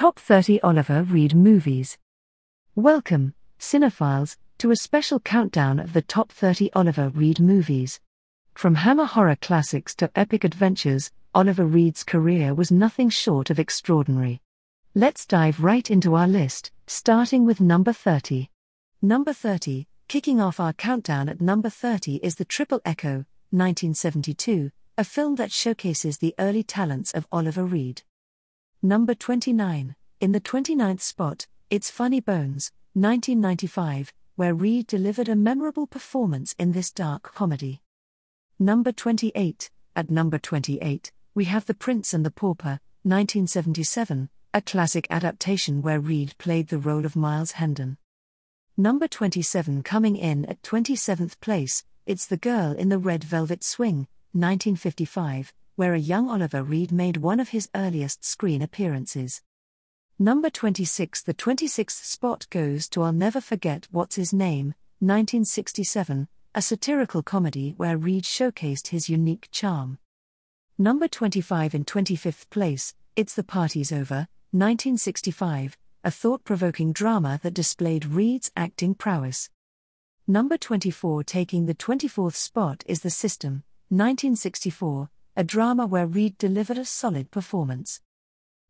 Top 30 Oliver Reed Movies. Welcome, cinephiles, to a special countdown of the top 30 Oliver Reed movies. From Hammer horror classics to epic adventures, Oliver Reed's career was nothing short of extraordinary. Let's dive right into our list, starting with number 30. Number 30, kicking off our countdown at number 30 is The Triple Echo, 1972, a film that showcases the early talents of Oliver Reed. Number 29, in the 29th spot, it's Funny Bones, 1995, where Reed delivered a memorable performance in this dark comedy. Number 28, at number 28, we have The Prince and the Pauper, 1977, a classic adaptation where Reed played the role of Miles Hendon. Number 27 coming in at 27th place, it's The Girl in the Red Velvet Swing, 1955, where a young Oliver Reed made one of his earliest screen appearances. Number 26 The 26th spot goes to I'll Never Forget What's His Name, 1967, a satirical comedy where Reed showcased his unique charm. Number 25 In 25th place, It's the Party's Over, 1965, a thought provoking drama that displayed Reed's acting prowess. Number 24 Taking the 24th spot is The System, 1964, a drama where Reed delivered a solid performance.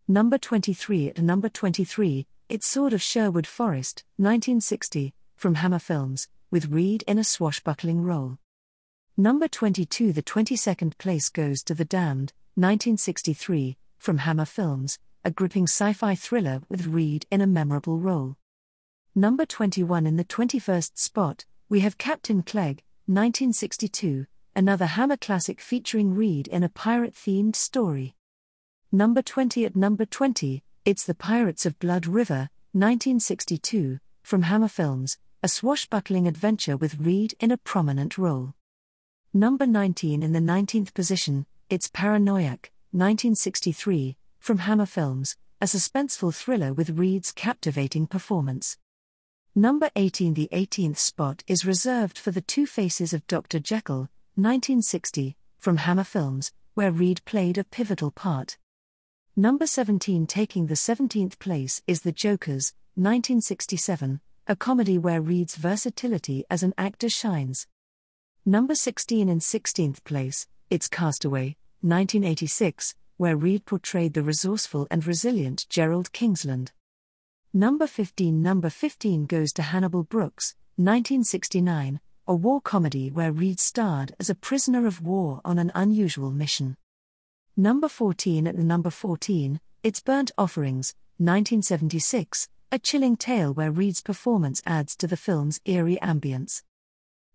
Number 23 At number 23, It's Sword of Sherwood Forest, 1960, from Hammer Films, with Reed in a swashbuckling role. Number 22 The 22nd place goes to The Damned, 1963, from Hammer Films, a gripping sci fi thriller with Reed in a memorable role. Number 21 In the 21st spot, we have Captain Clegg, 1962, another Hammer classic featuring Reed in a pirate themed story. Number 20 At number 20, it's The Pirates of Blood River, 1962, from Hammer Films, a swashbuckling adventure with Reed in a prominent role. Number 19 In the 19th position, it's Paranoiac, 1963, from Hammer Films, a suspenseful thriller with Reed's captivating performance. Number 18 The 18th spot is reserved for The Two Faces of Dr. Jekyll, 1960, from Hammer Films, where Reed played a pivotal part. Number 17 taking the 17th place is The Jokers, 1967, a comedy where Reed's versatility as an actor shines. Number 16 in 16th place, it's Castaway, 1986, where Reed portrayed the resourceful and resilient Gerald Kingsland. Number 15 Number 15 goes to Hannibal Brooks, 1969, a war comedy where Reed starred as a prisoner of war on an unusual mission. Number 14 At the number 14, it's Burnt Offerings, 1976, a chilling tale where Reed's performance adds to the film's eerie ambience.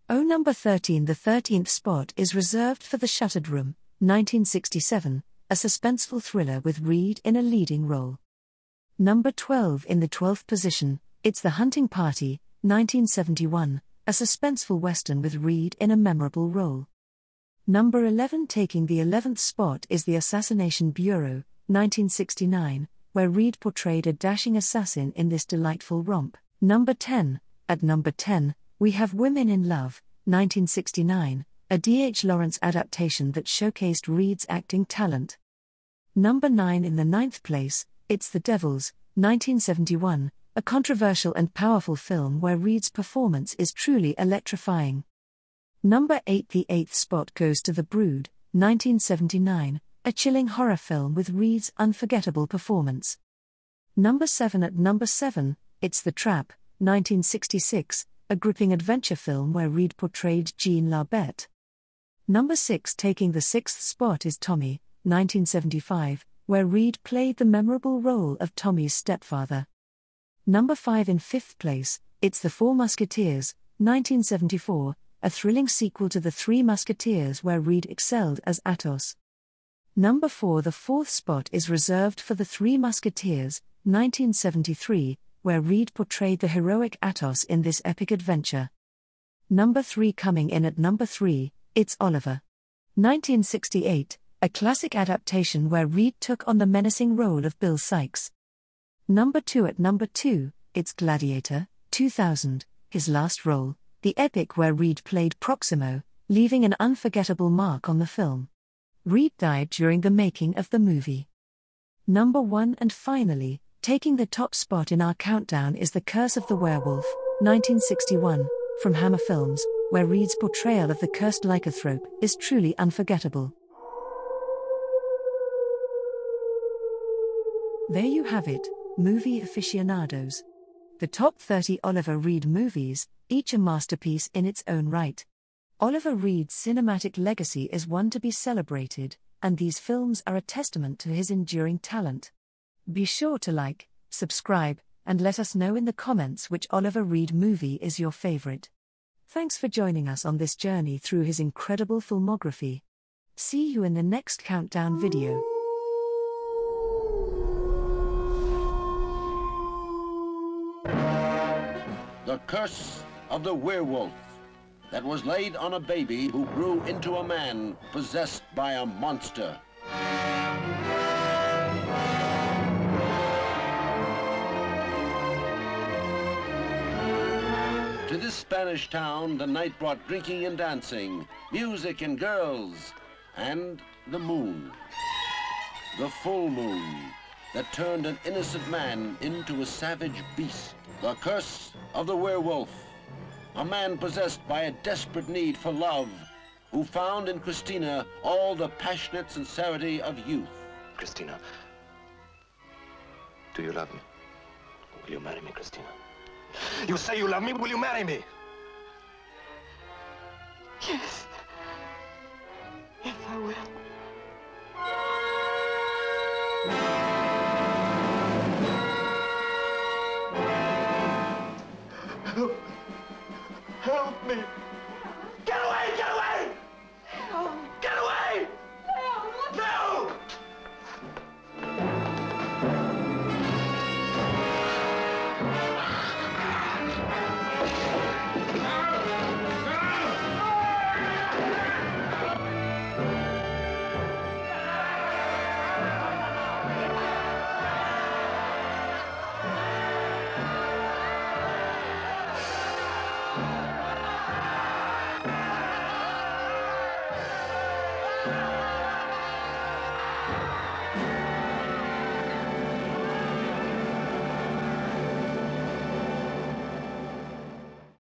Oh, number 13 The 13th spot is reserved for The Shuttered Room, 1967, a suspenseful thriller with Reed in a leading role. Number 12 In the 12th position, it's The Hunting Party, 1971, a suspenseful western with Reed in a memorable role. Number 11 taking the 11th spot is The Assassination Bureau, 1969, where Reed portrayed a dashing assassin in this delightful romp. Number 10, at number 10, we have Women in Love, 1969, a D.H. Lawrence adaptation that showcased Reed's acting talent. Number 9 in the ninth place, it's The Devils, 1971, a controversial and powerful film where Reed's performance is truly electrifying. Number 8 The eighth spot goes to The Brood, 1979, a chilling horror film with Reed's unforgettable performance. Number 7 At number 7, it's The Trap, 1966, a gripping adventure film where Reed portrayed Jean La Bête. Number 6 Taking the sixth spot is Tommy, 1975, where Reed played the memorable role of Tommy's stepfather. Number 5 in fifth place, it's The Four Musketeers, 1974, a thrilling sequel to The Three Musketeers where Reed excelled as Athos. Number 4 The fourth spot is reserved for The Three Musketeers, 1973, where Reed portrayed the heroic Athos in this epic adventure. Number 3 Coming in at number 3, it's Oliver. 1968, a classic adaptation where Reed took on the menacing role of Bill Sikes. Number 2 At number 2, it's Gladiator, 2000, his last role, the epic where Reed played Proximo, leaving an unforgettable mark on the film. Reed died during the making of the movie. Number 1 and finally, Taking the top spot in our countdown is The Curse of the Werewolf, 1961, from Hammer Films, where Reed's portrayal of the cursed lycanthrope is truly unforgettable. There you have it, movie aficionados. The top 30 Oliver Reed movies, each a masterpiece in its own right. Oliver Reed's cinematic legacy is one to be celebrated, and these films are a testament to his enduring talent. Be sure to like, subscribe, and let us know in the comments which Oliver Reed movie is your favorite. Thanks for joining us on this journey through his incredible filmography. See you in the next countdown video. The curse of the werewolf that was laid on a baby who grew into a man possessed by a monster. To this Spanish town, the night brought drinking and dancing, music and girls, and the moon. The full moon that turned an innocent man into a savage beast. The curse of the werewolf. A man possessed by a desperate need for love, who found in Christina all the passionate sincerity of youth. Christina, do you love me? Will you marry me, Christina? You say you love me, will you marry me? Yes. Yes,